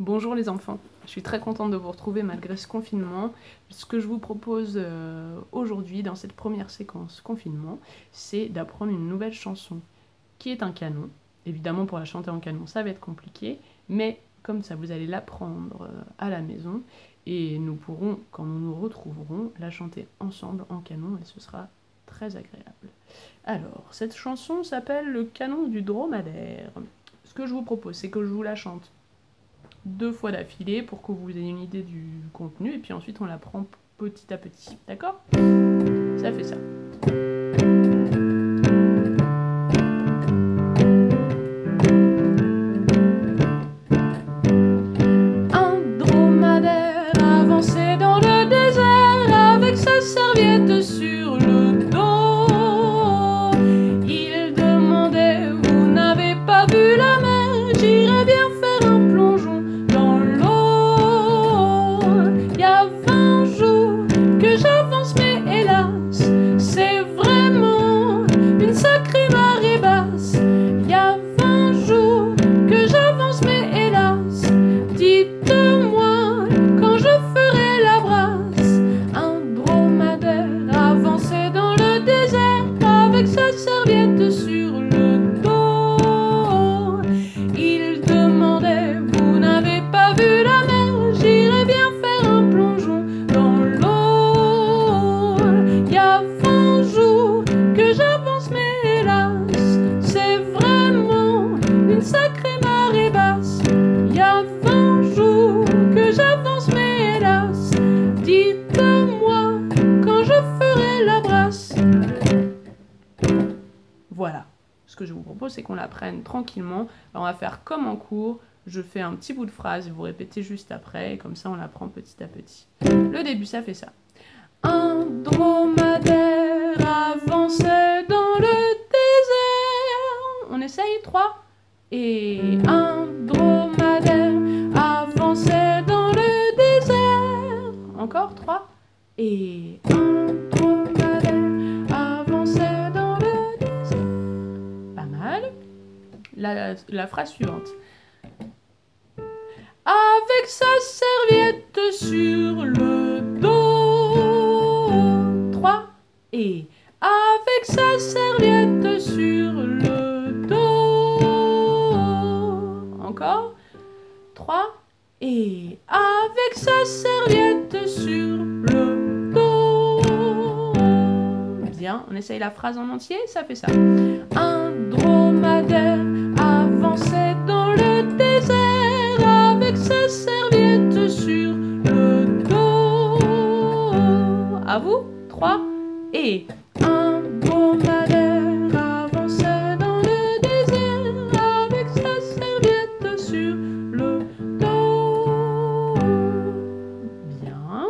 Bonjour les enfants, je suis très contente de vous retrouver malgré ce confinement. Ce que je vous propose euh, aujourd'hui dans cette première séquence confinement, c'est d'apprendre une nouvelle chanson qui est un canon. Évidemment pour la chanter en canon ça va être compliqué, mais comme ça vous allez l'apprendre euh, à la maison et nous pourrons, quand nous nous retrouverons, la chanter ensemble en canon et ce sera très agréable. Alors, cette chanson s'appelle Le canon du dromadaire. Ce que je vous propose, c'est que je vous la chante deux fois d'affilée pour que vous ayez une idée du contenu et puis ensuite on la prend petit à petit. D'accord? Ça fait ça. Voilà. Que je vous propose, c'est qu'on la prenne tranquillement. on va faire comme en cours. Je fais un petit bout de phrase et vous répétez juste après. Et comme ça, on la prend petit à petit. Le début, ça fait ça. Un dromadaire avançait dans le désert. On essaye trois. Et un dromadaire avançait dans le désert. Encore trois. Et un la, phrase suivante. Avec sa serviette sur le dos. 3. Et avec sa serviette sur le dos. Encore. 3. Et avec sa serviette sur le dos. Bien, on essaye la phrase en entier, ça fait ça. Un dromadaire avançait dans le désert avec sa serviette sur le dos. À vous, trois et un dromadaire avançait dans le désert avec sa serviette sur le dos. Bien.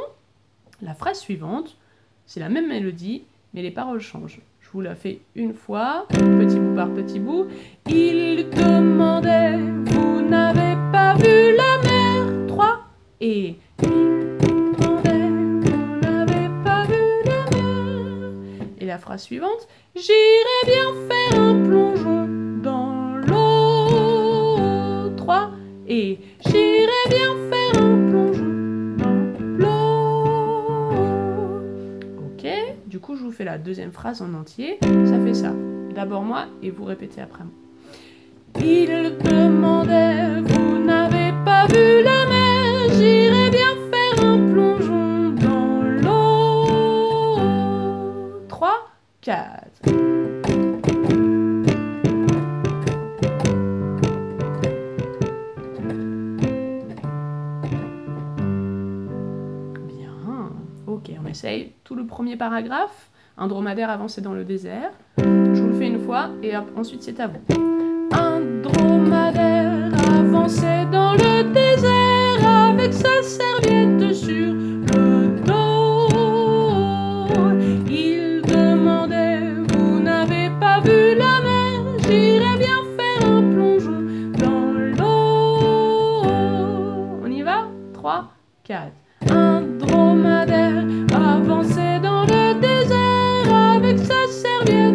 La phrase suivante, c'est la même mélodie, mais les paroles changent. Je vous la fais une fois, petit bout par petit bout. Il demandait, vous n'avez pas vu la mer 3 et il demandait, vous n'avez pas vu la mer. Et la phrase suivante, j'irai bien faire un plongeon dans l'eau 3 et j'irai vous fais la deuxième phrase en entier. Ça fait ça. D'abord moi et vous répétez après moi. Il demandait, vous n'avez pas vu la mer, j'irai bien faire un plongeon dans l'eau. 3, 4. Ok, on essaye tout le premier paragraphe. Un dromadaire avancé dans le désert. Je vous le fais une fois et ensuite c'est à vous. Un dromadaire avançait dans le désert avec sa serviette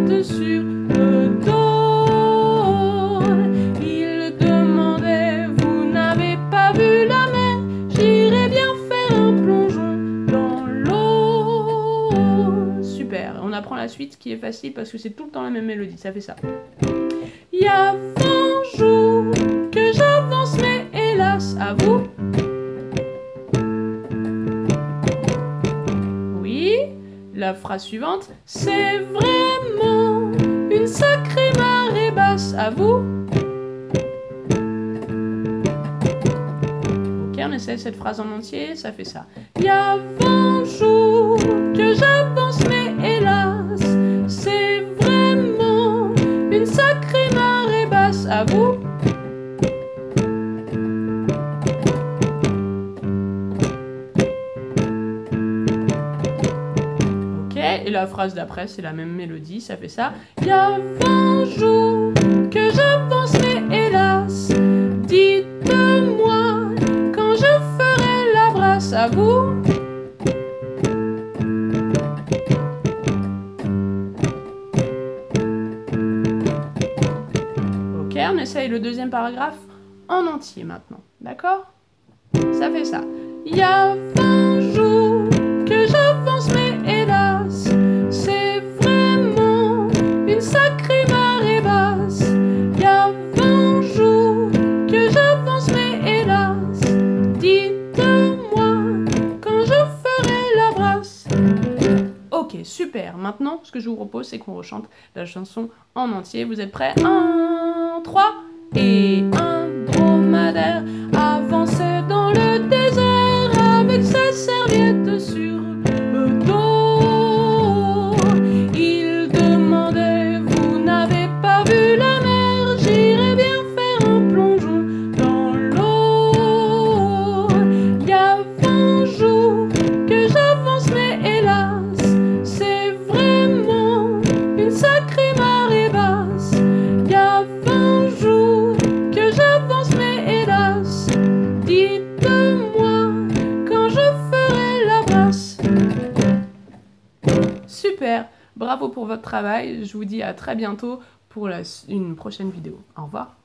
Sur le dos, il demandait: Vous n'avez pas vu la mer? J'irai bien faire un plongeon dans l'eau. Super, on apprend la suite qui est facile parce que c'est tout le temps la même mélodie. Ça fait ça: Il y a 20 jours. La phrase suivante. C'est vraiment une sacrée marée basse, à vous. Ok, on essaie cette phrase en entier, ça fait ça. Il y a 20 jours que et la phrase d'après, c'est la même mélodie, ça fait ça. Il y a 20 jours que j'avance, mais hélas, dites-moi quand je ferai la brasse à vous. Ok, on essaye le deuxième paragraphe en entier maintenant, d'accord? Ça fait ça. Il y a 20 super. Maintenant, ce que je vous propose, c'est qu'on rechante la chanson en entier. Vous êtes prêts? 1, 3 et un dromadaire bravo pour votre travail. Je vous dis à très bientôt pour une prochaine vidéo. Au revoir.